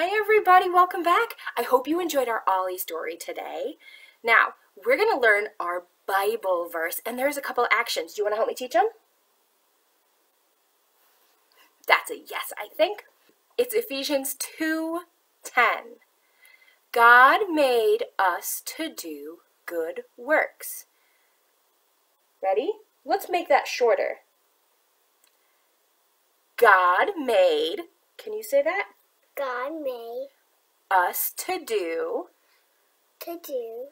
Hey everybody, welcome back. I hope you enjoyed our Ollie story today. Now, we're going to learn our Bible verse, and there's a couple actions. Do you want to help me teach them? That's a yes, I think. It's Ephesians 2:10. God made us to do good works. Ready? Let's make that shorter. God made, can you say that? God made Us to do to do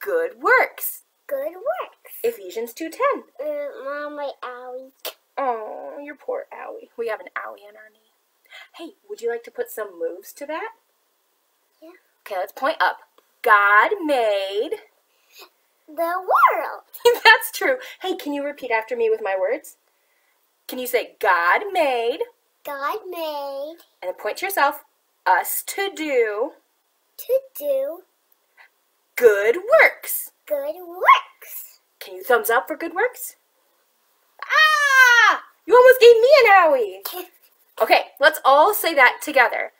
good works. good works. Ephesians 2:10. Uh, Mom, my owie. Oh, your poor owie. We have an owie on our knee. Hey, would you like to put some moves to that? Yeah. Okay, let's point up. God made. The world. That's true. Hey, can you repeat after me with my words? Can you say, God made, God made and then point to yourself, us to do to do good works? good works. Can you thumbs up for good works? Ah! You almost gave me an owie. Okay, let's all say that together.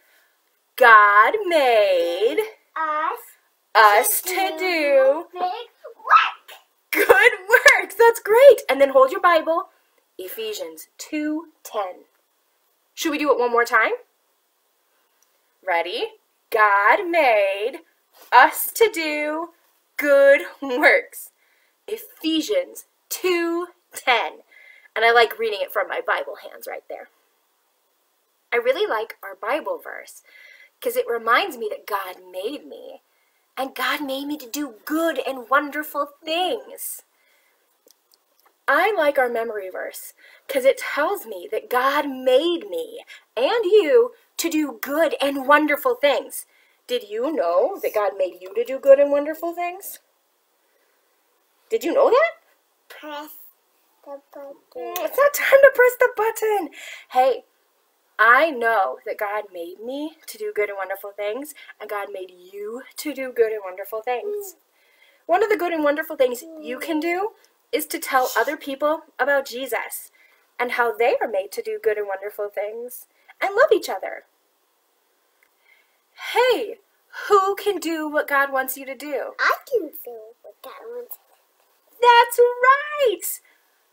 God made Us us to do big work. good works. That's great. And then hold your Bible. Ephesians 2:10. Should we do it one more time? Ready? God made us to do good works. Ephesians 2:10. And I like reading it from my Bible hands right there. I really like our Bible verse because it reminds me that God made me and God made me to do good and wonderful things. I like our memory verse because it tells me that God made me and you to do good and wonderful things. Did you know that God made you to do good and wonderful things? Did you know that? Press the button. It's not time to press the button. Hey, I know that God made me to do good and wonderful things, and God made you to do good and wonderful things. One of the good and wonderful things you can do is to tell other people about Jesus and how they are made to do good and wonderful things and love each other. Hey, who can do what God wants you to do? I can do what God wants. That's right!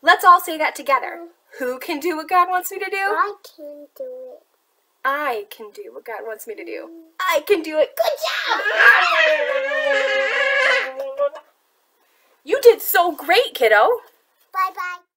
Let's all say that together. Who can do what God wants me to do? I can do it. I can do what God wants me to do. Mm. I can do it. Good job! So great, kiddo. Bye bye.